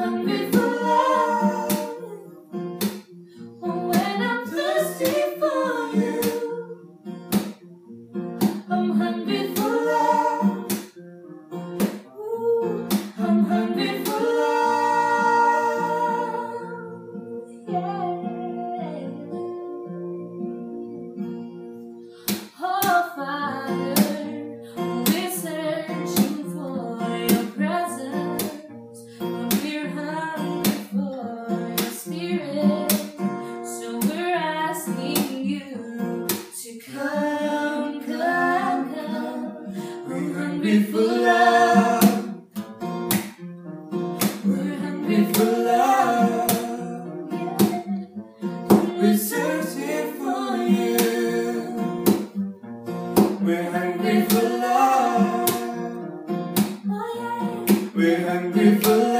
Hungry for We're hungry for love. We're searching for you. We're hungry for love. We're hungry for love.